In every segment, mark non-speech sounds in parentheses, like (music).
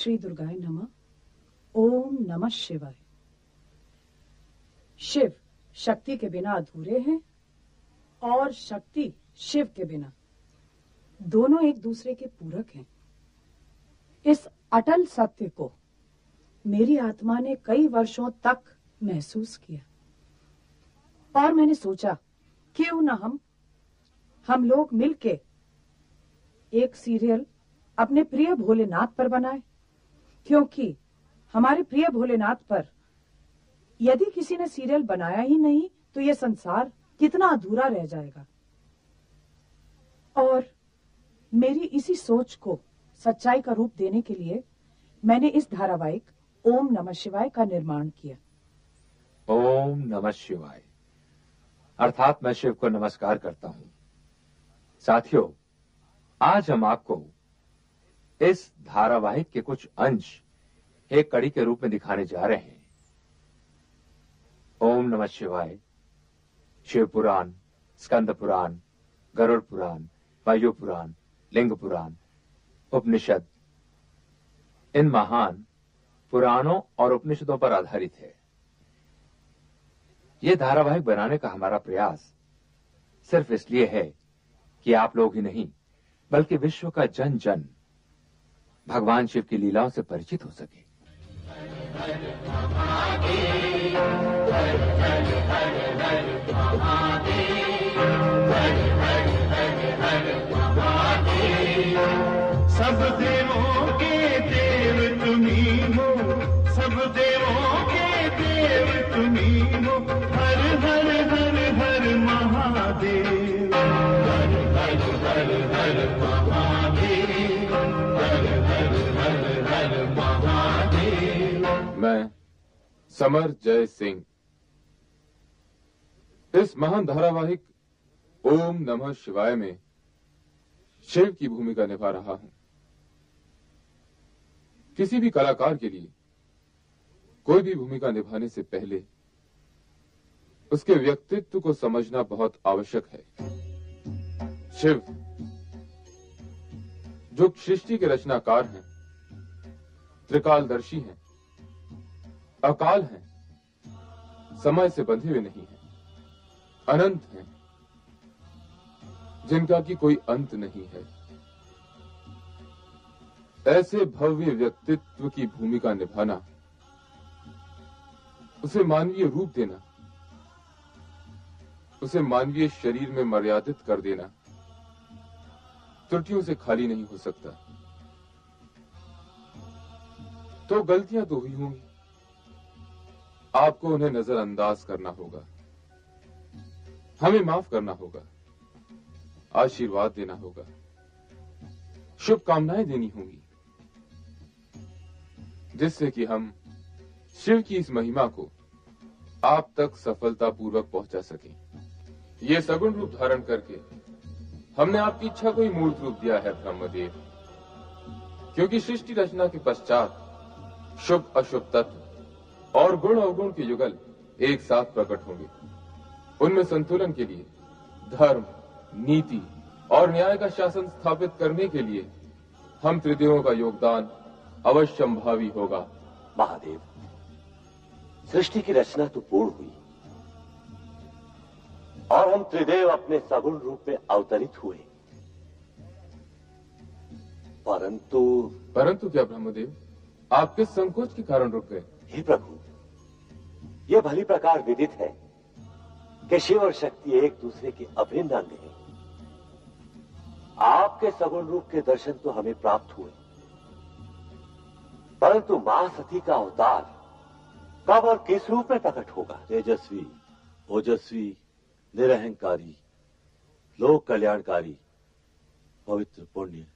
श्री दुर्गाय नमः। ओम नमः शिवाय। शिव शक्ति के बिना अधूरे हैं और शक्ति शिव के बिना। दोनों एक दूसरे के पूरक हैं। इस अटल सत्य को मेरी आत्मा ने कई वर्षों तक महसूस किया। और मैंने सोचा, क्यों ना हम हम लोग मिलके एक सीरियल अपने प्रिय भोलेनाथ पर बनाए। क्योंकि हमारे प्रिय भोलेनाथ पर यदि किसी ने सीरियल बनाया ही नहीं तो यह संसार कितना अधूरा रह जाएगा। और मेरी इसी सोच को सच्चाई का रूप देने के लिए मैंने इस धारावाहिक ओम नमः शिवाय का निर्माण किया। ओम नमः शिवाय। अर्थात मैं शिव को नमस्कार करता हूँ। साथियों, आज हम आपको इस धारावाहिक के कुछ अंश एक कड़ी के रूप में दिखाने जा रहे हैं। ओम नमः शिवाय। शिव पुराण, स्कंद पुराण, गरुड़ पुराण, वायु पुराण, लिंग पुराण, उपनिषद। इन महान पुराणों और उपनिषदों पर आधारित है। यह धारावाहिक बनाने का हमारा प्रयास सिर्फ़ इसलिए है कि आप लोग ही नहीं, बल्कि विश्व का जन जन भगवान शिव की लीलाओं से परिचित हो सके। सब देवों के देव तुम्ही हो सब देवों के देव तुम्ही हो। हर हर हर हर महादेव। हर हर हर हर समर जय सिंह। इस महान धारावाहिक ओम नमः शिवाय में शिव की भूमिका निभा रहा हूँ। किसी भी कलाकार के लिए कोई भी भूमिका निभाने से पहले उसके व्यक्तित्व को समझना बहुत आवश्यक है। शिव, जो सृष्टि के रचनाकार हैं, त्रिकालदर्शी हैं अकाल हैं, समय से बंधे हुए नहीं हैं, अनंत हैं, जिनका की कोई अंत नहीं है। ऐसे भव्य व्यक्तित्व की भूमिका निभाना, उसे मानवीय रूप देना, उसे मानवीय शरीर में मर्यादित कर देना, त्रुटियों से खाली नहीं हो सकता। तो गलतियाँ तो हुई होंगी। आपको उन्हें नजरअंदाज करना होगा। हमें माफ़ करना होगा। आशीर्वाद देना होगा। शुभकामनाएँ देनी होंगी। जिससे कि हम शिव की इस महिमा को आप तक सफलतापूर्वक पहुँचा सकें। ये सगुण रूप धारण करके हमने आपकी इच्छा को ही मूर्त रूप दिया है, ब्रह्मदेव। क्योंकि सृष्टि रचना के पश्चात शुभ अशुभ तत्व और गुण अवगुण के युगल एक साथ प्रकट होंगे। उनमें संतुलन के लिए धर्म नीति और न्याय का शासन स्थापित करने के लिए हम त्रिदेवों का योगदान अवश्यंभावी होगा। महादेव सृष्टि की रचना तो पूर्ण हुई और हम त्रिदेव अपने सगुण रूप में अवतरित हुए। परंतु परंतु क्या ब्रह्मदेव आप किस संकोच के कारण रुक गए? हे प्रभु। यह भली प्रकार विदित है कि शिव और शक्ति एक दूसरे के अभिन्न अंग हैं। आपके सगुण रूप के दर्शन तो हमें प्राप्त हुए। परंतु माँ सती का अवतार कब और किस रूप में प्रकट होगा? तेजस्वी, ओजस्वी, निरहंकारी, लोक कल्याणकारी, पवित्र पुण्य।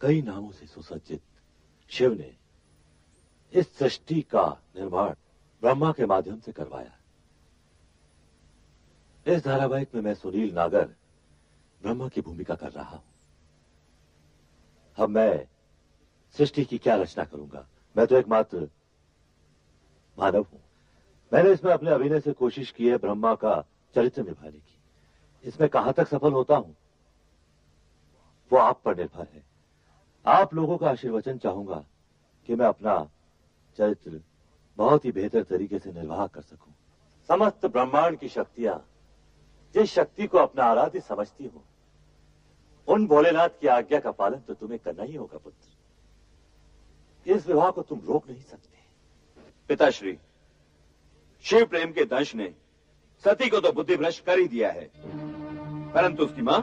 कई नामों से सुसज्जित शिव ने इस सृष्टि का निर्माण ब्रह्मा के माध्यम से करवाया। इस धारावाहिक में मैं सुनील नागर ब्रह्मा की भूमिका कर रहा हूँ। अब मैं सृष्टि की क्या रचना करूँगा? मैं तो एकमात्र मानव हूँ। मैंने इसमें अपने अभिनय से कोशिश की है, ब्रह्मा का चरित्र निभाने की। इसमें कहाँ तक सफल होता हूँ? वो आप पर निर्भर है। आप लोगों का आशीर्वचन चाहूँगा कि मैं अपना चरित्र बहुत ही बेहतर तरीके से निर्वाह कर सकूँ। समस्त ब्रह्मांड की शक्तियाँ जिस शक्ति को अपना आराध्य समझती हो, उन भोलेनाथ की आज्ञा का पालन तो तुम्हें करना ही होगा पुत्र। इस विवाह को तुम रोक नहीं सकते। पिताश्री, शिव प्रेम के दंश ने सती को तो बुद्धि भ्रष्ट कर ही दिया है। परंतु उसकी माँ,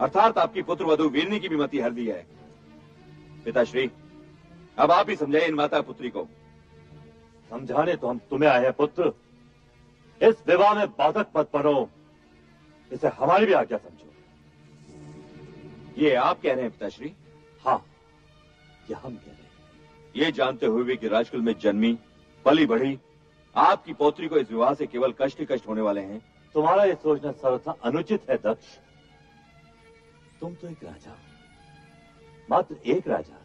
अर्थात आपकी पुत्र वधु वीरनी की भी मति हर दी है। पिताश्री अब आप ही समझाइए इन माता पुत्री को। समझाने तो हम तुम्हें आए हैं पुत्र। इस विवाह में बाधक मत बनो। इसे हमारी भी आज्ञा समझो। ये आप कह रहे हैं पिताश्री? हाँ ये हम कह रहे हैं। ये जानते हुए भी कि राजकुल में जन्मी पली बढ़ी आपकी पौत्री को इस विवाह से केवल कष्ट ही कष्ट होने वाले हैं। तुम्हारा ये सोचना सर्वथा अनुचित है दक्ष। तुम तो एक राजा मात्र एक राजा।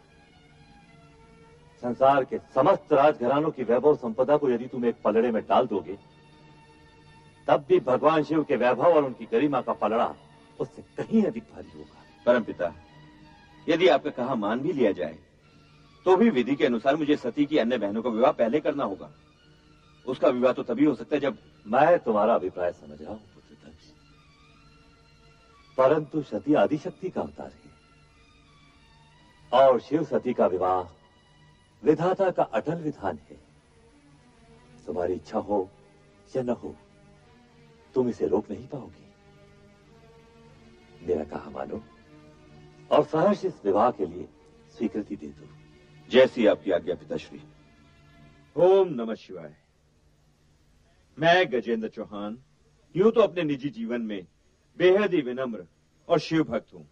संसार के समस्त राजघरानों की वैभव संपदा को यदि तुम एक पलड़े में डाल दोगे तब भी भगवान शिव के वैभव और उनकी गरिमा का पलड़ा उससे कहीं अधिक भारी होगा। परम पिता यदि आपका कहा मान भी लिया जाए तो भी विधि के अनुसार मुझे सती की अन्य बहनों का विवाह पहले करना होगा। उसका विवाह तो तभी हो सकता है जब मैं तुम्हारा अभिप्राय समझ रहा हूँ पुत्र परंतु सती आदिशक्ति का अवतार है और शिव सती का विवाह विधाता का अटल विधान है। तुम्हारी इच्छा हो या न हो तुम इसे रोक नहीं पाओगे। मेरा कहा मानो और सहर्ष इस विवाह के लिए स्वीकृति दे दो। जैसी आपकी आज्ञा पिताश्री। ओम नमः शिवाय। मैं गजेंद्र चौहान यूँ तो अपने निजी जीवन में बेहद ही विनम्र और शिव भक्त हूँ।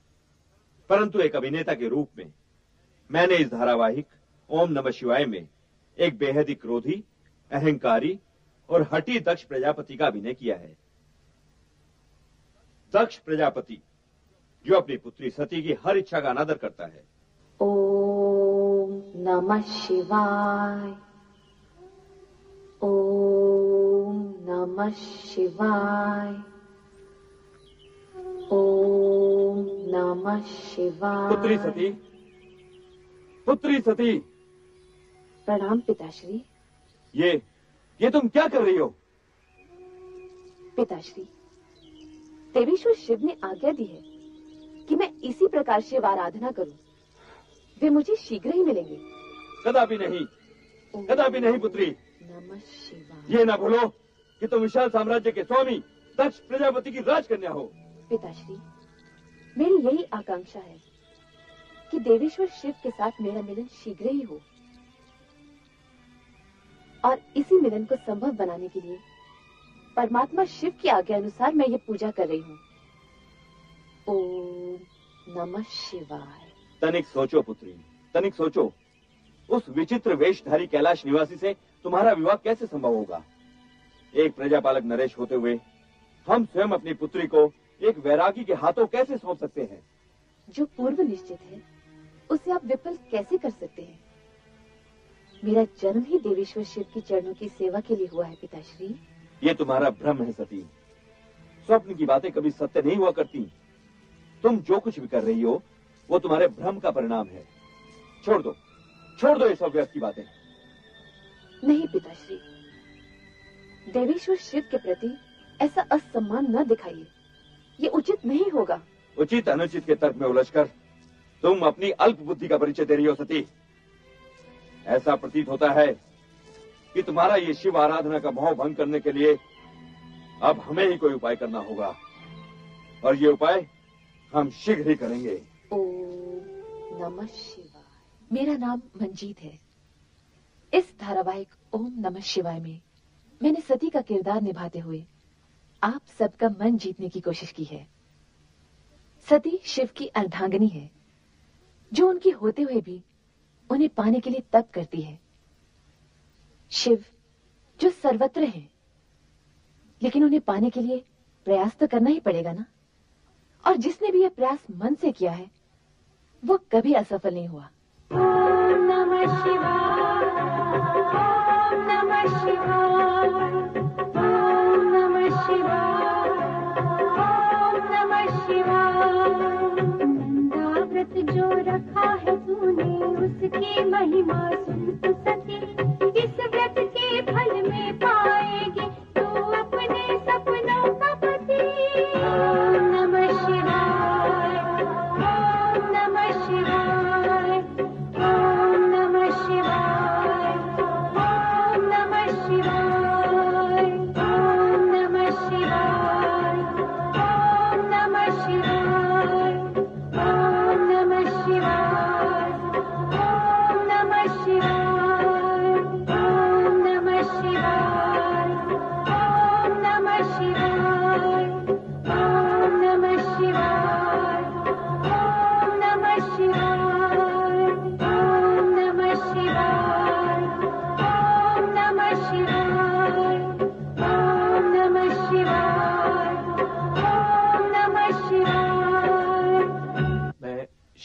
परंतु एक अभिनेता के रूप में मैंने इस धारावाहिक ओम नमः शिवाय में एक बेहद ही क्रोधी अहंकारी और हटी दक्ष प्रजापति का अभिनय किया है। दक्ष प्रजापति जो अपनी पुत्री सती की हर इच्छा का अनादर करता है। ओम नमः शिवाय। ओम नमः शिवाय। ओम नमः शिवाय। पुत्री सती पुत्री सती। प्रणाम पिताश्री। ये ये तुम क्या कर रही हो? पिताश्री देवेश्वर शिव ने आज्ञा दी है कि मैं इसी प्रकार शिव आराधना करूँ। वे मुझे शीघ्र ही मिलेंगे। कदापि नहीं कदापि नहीं पुत्री। नमः शिवाय। ये ना भूलो कि तुम विशाल साम्राज्य के स्वामी दक्ष प्रजापति की राजकन्या हो। पिताश्री मेरी यही आकांक्षा है कि देवेश्वर शिव के साथ मेरा मिलन शीघ्र ही हो। और इसी मिलन को संभव बनाने के लिए परमात्मा शिव की आज्ञा अनुसार मैं ये पूजा कर रही हूँ। ओम नमः शिवाय। तनिक सोचो पुत्री तनिक सोचो। उस विचित्र वेशधारी कैलाश निवासी से तुम्हारा विवाह कैसे संभव होगा? एक प्रजापालक नरेश होते हुए हम स्वयं अपनी पुत्री को एक वैरागी के हाथों कैसे सौंप सकते हैं? जो पूर्व निश्चित है उसे आप विफल कैसे कर सकते हैं? मेरा जन्म ही देवेश्वर शिव की चरणों की सेवा के लिए हुआ है पिताश्री। ये तुम्हारा भ्रम है सती स्वप्न की बातें कभी सत्य नहीं हुआ करती। तुम जो कुछ भी कर रही हो वो तुम्हारे भ्रम का परिणाम है। छोड़ दो। छोड़ दो ये सब व्यर्थ की बातें। नहीं पिताश्री। देवेश्वर शिव के प्रति ऐसा असम्मान न दिखाइए। ये उचित नहीं होगा। उचित अनुचित के तर्क में उलझकर तुम अपनी अल्प बुद्धि का परिचय दे रही हो सती। ऐसा प्रतीत होता है कि तुम्हारा ये शिव आराधना का भाव भंग करने के लिए अब हमें ही कोई उपाय करना होगा। और ये उपाय हम शीघ्र ही करेंगे। नमः शिवाय। मेरा नाम मंजीत है। इस धारावाहिक ओम नमः शिवाय में मैंने सती का किरदार निभाते हुए आप सबका मन जीतने की कोशिश की है। सती शिव की अर्धांगनी है, जो उनकी होते हुए भी उन्हें पाने के लिए तप करती है शिव जो सर्वत्र है लेकिन उन्हें पाने के लिए प्रयास तो करना ही पड़ेगा ना और जिसने भी यह प्रयास मन से किया है वो कभी असफल नहीं हुआ जो रखा है तूने महिमा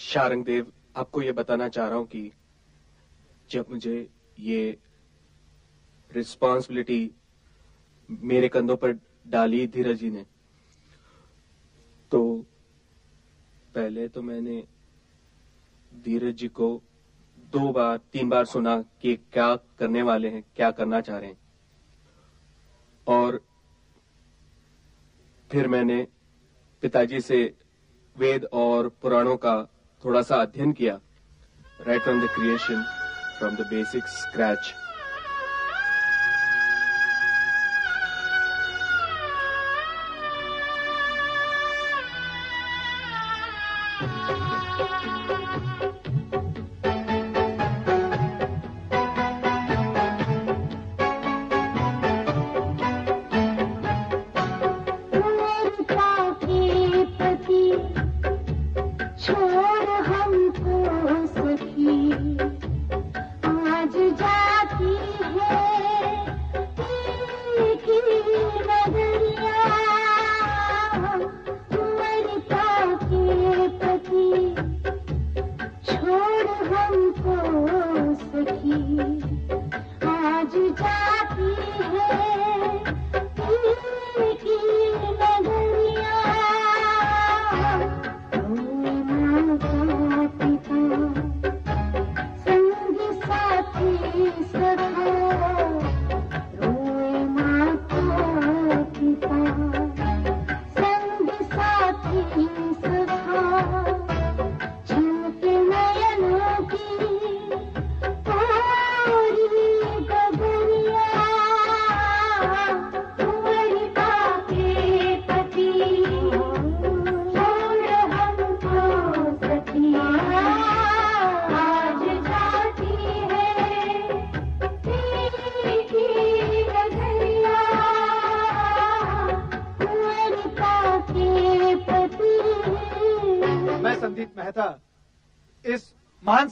शारंग देव आपको ये बताना चाह रहा हूँ कि जब मुझे ये रिस्पॉन्सिबिलिटी मेरे कंधों पर डाली धीरज जी ने तो पहले तो मैंने धीरज जी को दो बार, तीन बार सुना कि क्या करने वाले हैं, क्या करना चाह रहे हैं। और फिर मैंने पिताजी से वेद और पुराणों का थोड़ा सा अध्ययन किया right from the creation from the basic scratch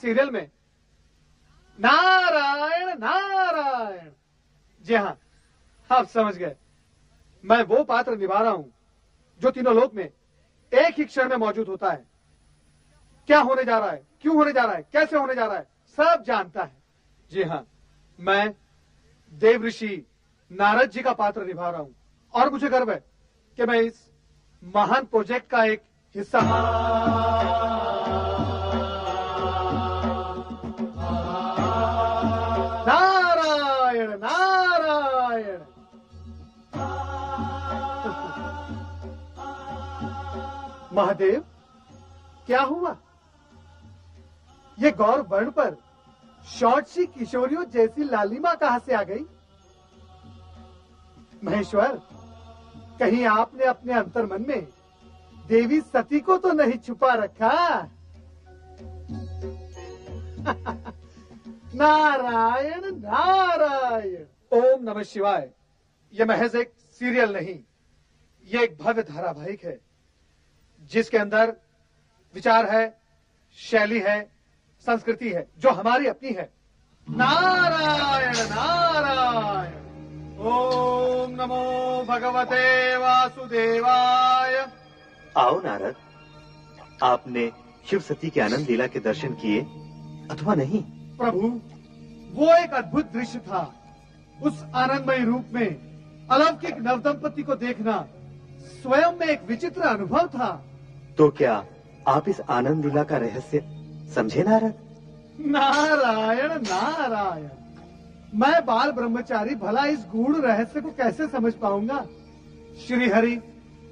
serial में? नारायण नारायण। जी हाँ आप समझ गए। मैं वो पात्र निभा रहा हूँ, जो तीनों लोक में एक ही क्षण में मौजूद होता है। क्या होने जा रहा है? क्यों होने जा रहा है? कैसे होने जा रहा है? सब जानता है। जी हाँ मैं देव ऋषि नारद जी का पात्र निभा रहा हूँ। और मुझे गर्व है कि मैं इस महान प्रोजेक्ट का एक हिस्सा। महादेव, क्या हुआ? ये गौर वर्ण पर शॉर्ट सी किशोरियों जैसी लालिमा कहाँ से आ गई? महेश्वर, कहीं आपने अपने अंतर मन में देवी सती को तो नहीं छुपा रखा? (laughs) नारायण नारायण। ओम नमः शिवाय। ये महज एक सीरियल नहीं, ये एक भव्य धारावाहिक है। जिसके अंदर विचार है शैली है संस्कृति है जो हमारी अपनी है। नारायण नारायण। ओम नमो भगवते वासुदेवाय। आओ नारद आपने शिव सती के आनंद लीला के दर्शन किए अथवा नहीं? प्रभु वो एक अद्भुत दृश्य था। उस आनंदमय रूप में अलौकिक नवदंपति को देखना स्वयं में एक विचित्र अनुभव था। तो क्या आप इस आनंद लीला का रहस्य समझे नारद? नारायण नारायण। मैं बाल ब्रह्मचारी भला इस गूढ़ रहस्य को कैसे समझ पाऊँगा? श्री हरि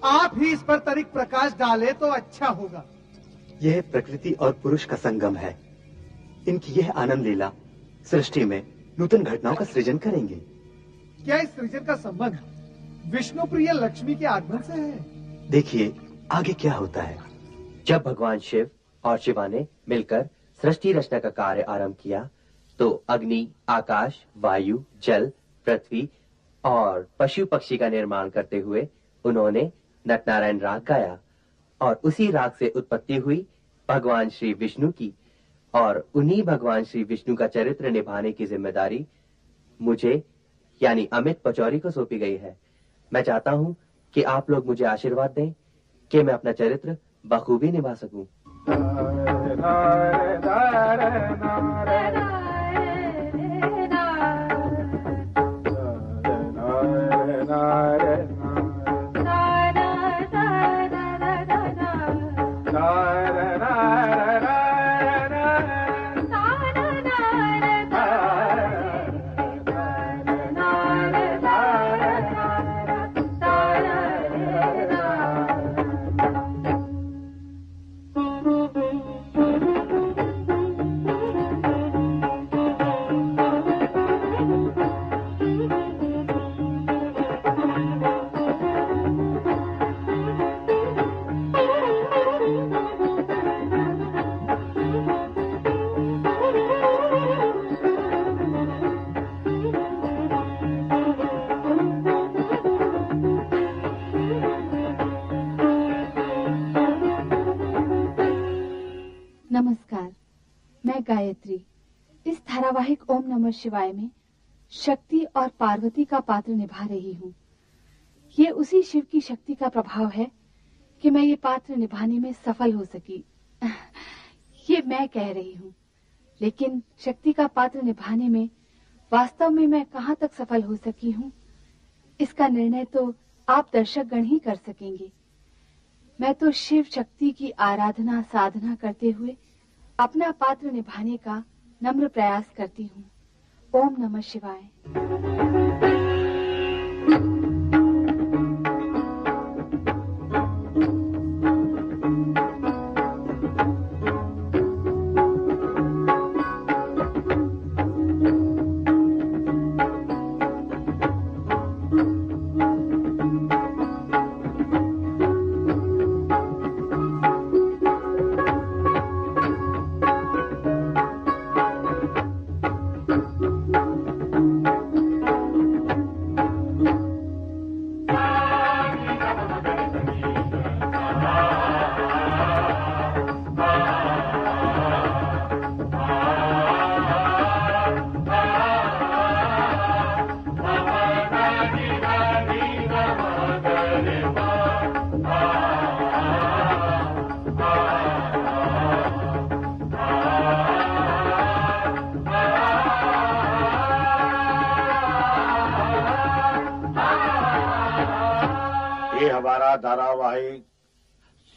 आप ही इस पर तरीक प्रकाश डाले तो अच्छा होगा। यह प्रकृति और पुरुष का संगम है। इनकी यह आनंद लीला सृष्टि में नूतन घटनाओं का सृजन करेंगे। क्या इस सृजन का संबंध विष्णु प्रिय लक्ष्मी के आगमन से है? देखिए आगे क्या होता है? जब भगवान शिव और शिवा ने मिलकर सृष्टि रचना का कार्य आरंभ किया तो अग्नि, आकाश, वायु, जल, पृथ्वी और पशु पक्षी का निर्माण करते हुए उन्होंने नटनारायण राग गाया और उसी राग से उत्पत्ति हुई भगवान श्री विष्णु की और उन्हीं भगवान श्री विष्णु का चरित्र निभाने की ज़िम्मेदारी मुझे, यानी अमित पचौरी को सौंपी गई है। मैं चाहता हूँ कि आप लोग मुझे आशीर्वाद दें। कि मैं अपना चरित्र बखूबी निभा सकूँ। नमः शिवाय में शक्ति और पार्वती का पात्र निभा रही हूँ। ये उसी शिव की शक्ति का प्रभाव है कि मैं ये पात्र निभाने में सफल हो सकी। (laughs) ये मैं कह रही हूँ। लेकिन शक्ति का पात्र निभाने में वास्तव में मैं कहाँ तक सफल हो सकी हूँ, इसका निर्णय तो आप दर्शक गण ही कर सकेंगे। मैं तो शिव शक्ति की आराधना साधना करते हुए अपना पात्र निभाने का नम्र प्रयास करती हूँ। ओम नमः शिवाय।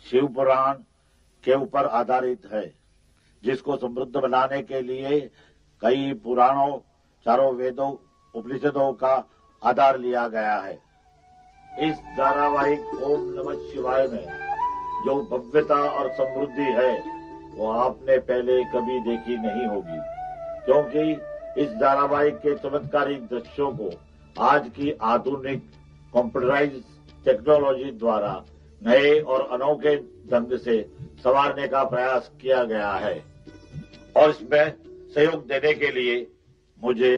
शिव पुराण के ऊपर आधारित है, जिसको समृद्ध बनाने के लिए कई पुराणों, चारों वेदों, उपनिषदों का आधार लिया गया है। इस धारावाहिक ओम नमः शिवाय में जो भव्यता और समृद्धि है, वो आपने पहले कभी देखी नहीं होगी, क्योंकि इस धारावाहिक के चमत्कारिक दृश्यों को आज की आधुनिक कंप्यूटराइज टेक्नोलॉजी द्वारा नए और अनोखे ढंग से संवारने का प्रयास किया गया है। और इसमें सहयोग देने के लिए मुझे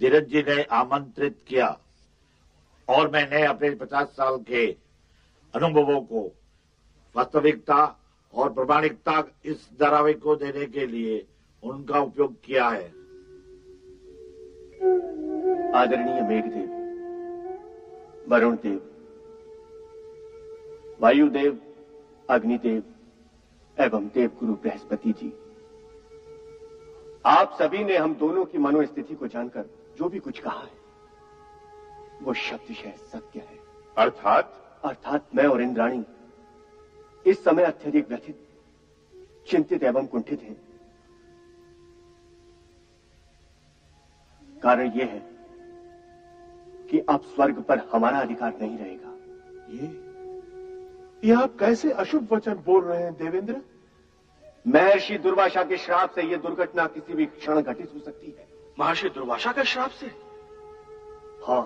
धीरज जी ने आमंत्रित किया और मैंने अपने पचास साल के अनुभवों को वास्तविकता और प्रमाणिकता इस धारावाहिक को देने के लिए उनका उपयोग किया है। आदरणीय मेघदेव, वरुण देव वायुदेव अग्निदेव एवं देवगुरु बृहस्पति जी। आप सभी ने हम दोनों की मनोस्थिति को जानकर जो भी कुछ कहा है वो शब्दशः सत्य है। अर्थात? अर्थात मैं और इंद्राणी इस समय अत्यधिक व्यथित चिंतित एवं कुंठित हैं। कारण यह है कि अब स्वर्ग पर हमारा अधिकार नहीं रहेगा। ये ये आप कैसे अशुभ वचन बोल रहे हैं देवेंद्र? महर्षि दुर्वासा के श्राप से यह दुर्घटना किसी भी क्षण घटित हो सकती है। महर्षि दुर्वासा के श्राप से? हाँ।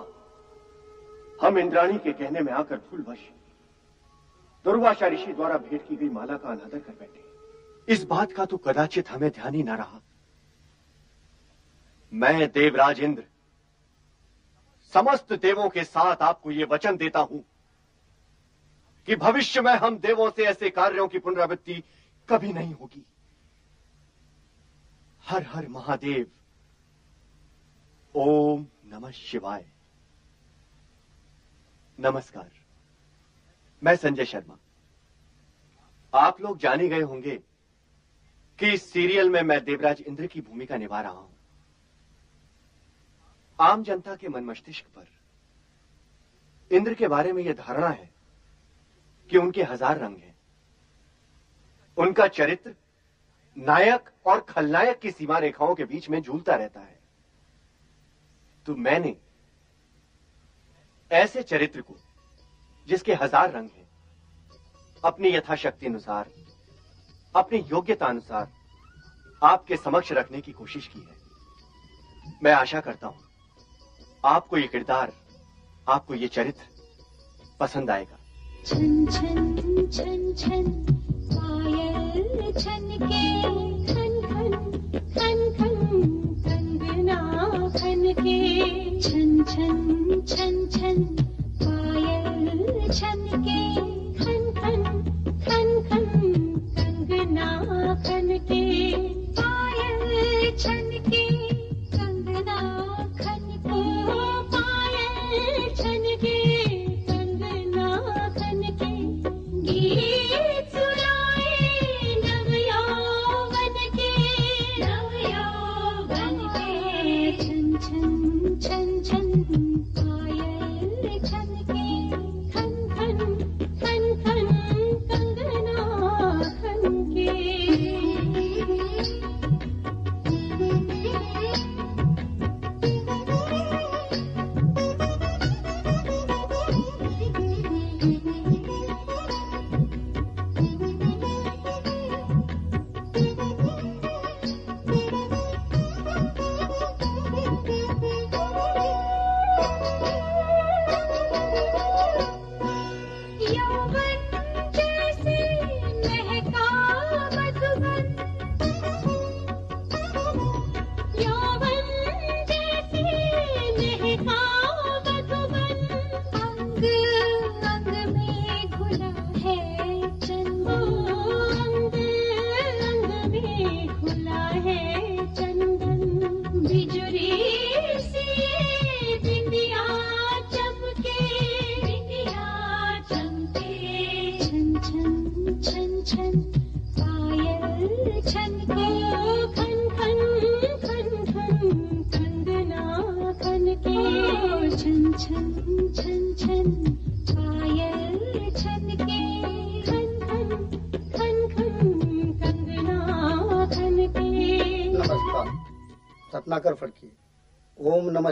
हम इंद्राणी के कहने में आकर भूलवश दुर्वासा ऋषि द्वारा भेंट की गई माला का अनादर कर बैठे इस बात का तो कदाचित हमें ध्यान ही ना रहा। मैं देवराज इंद्र समस्त देवों के साथ आपको ये वचन देता हूँ। कि भविष्य में हम देवों से ऐसे कार्यों की पुनरावृत्ति कभी नहीं होगी। हर हर महादेव, ओम नमः शिवाय। नमस्कार, मैं संजय शर्मा। आप लोग जाने गए होंगे कि इस सीरियल में मैं देवराज इंद्र की भूमिका निभा रहा हूँ। आम जनता के मन मस्तिष्क पर इंद्र के बारे में यह धारणा है कि उनके हज़ार रंग हैं। उनका चरित्र नायक और खलनायक की सीमा रेखाओं के बीच में झूलता रहता है। तो मैंने ऐसे चरित्र को, जिसके हज़ार रंग हैं, अपनी यथाशक्ति अनुसार, अपनी योग्यता अनुसार आपके समक्ष रखने की कोशिश की है। मैं आशा करता हूँ, आपको ये किरदार, आपको ये चरित्र पसंद आएगा। छन छन छन छन पायल छन के खन खन खन खन कंगना खन के छन छन छन छन पायल छन के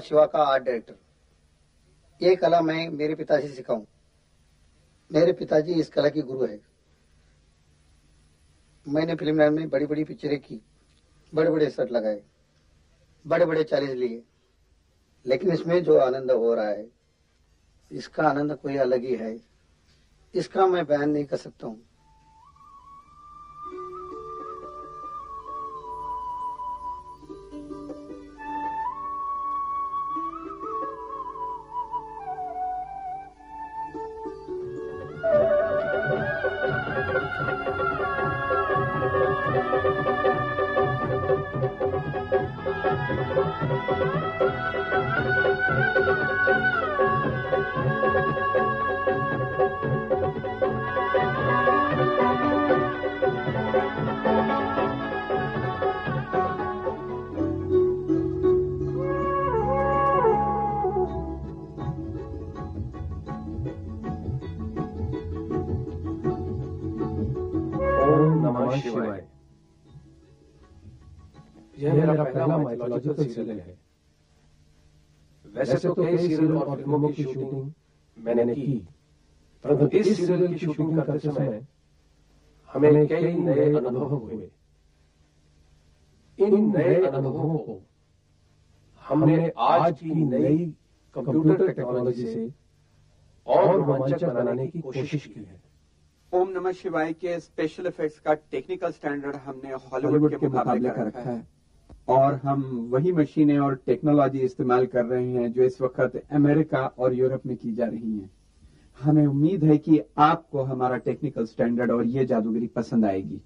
शिवा का आर्ट डायरेक्टर ये कला मैं मेरे पिताजी से सीखा हूँ मेरे पिताजी इस कला के गुरु है। मैंने फ़िल्म लाइन में बड़ी बड़ी पिक्चरें की बड़े बड़े सेट लगाए बड़े बड़े चैलेंज लिए। लेकिन इसमें जो आनंद हो रहा है, इसका आनंद कोई अलग ही है। इसका मैं बयान नहीं कर सकता हूँ। पहला माइथोलॉजिकल सीरियल है। वैसे तो कई सीरियल और फ़िल्मों की शूटिंग मैंने की। परंतु इस सीरियल की शूटिंग करते समय हमें कई नए अनुभव हुए। इन नए अनुभवों को हमने आज की नई कंप्यूटर टेक्नोलॉजी से और रोमांचक बनाने की कोशिश की है। ओम नमः शिवाय के स्पेशल इफेक्ट्स का टेक्निकल स्टैंडर्ड हमने हॉलीवुड के मुकाबले का रखा है। और हम वही मशीनें और टेक्नोलॉजी इस्तेमाल कर रहे हैं जो इस वक्त अमेरिका और यूरोप में की जा रही हैं। हमें उम्मीद है कि आपको हमारा टेक्निकल स्टैंडर्ड और ये जादूगरी पसंद आएगी।